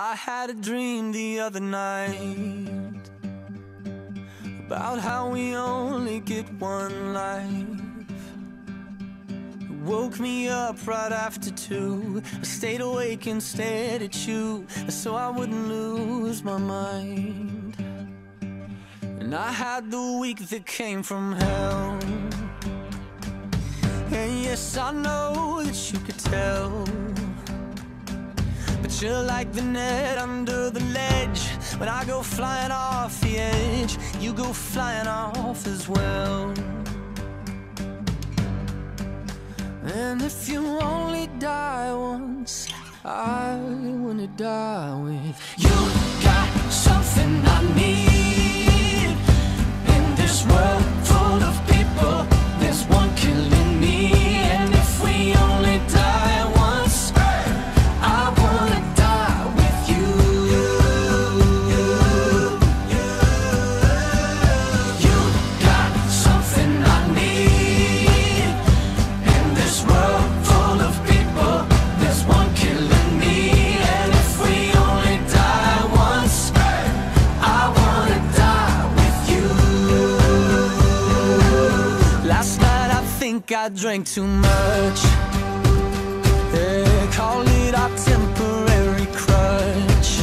I had a dream the other night about how we only get one life. It woke me up right after two. I stayed awake and stared at you so I wouldn't lose my mind. And I had the week that came from hell. And yes, I know that you could tell. But you're like the net under the ledge. When I go flying off the edge, you go flying off as well. And if you only die once, I wanna die with you. I I drank too much. Yeah, call it our temporary crutch.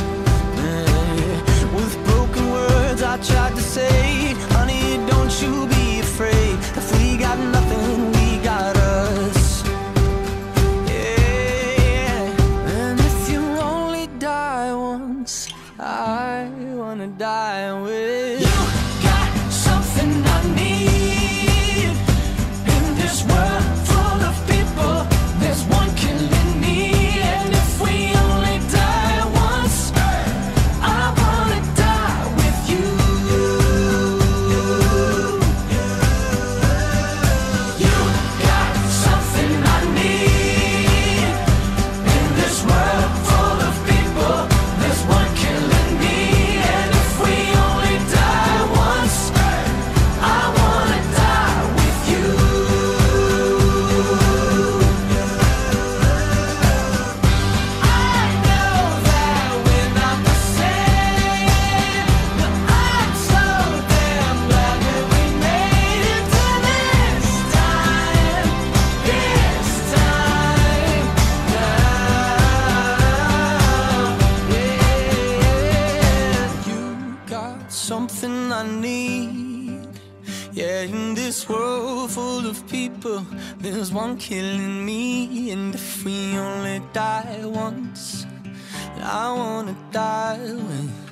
Yeah, with broken words I tried to say, honey, don't you be afraid. If we got nothing, we got us. Yeah, and if you only die once, I wanna die with Yeah, in this world full of people, there's one killing me. And if we only die once, I wanna die with.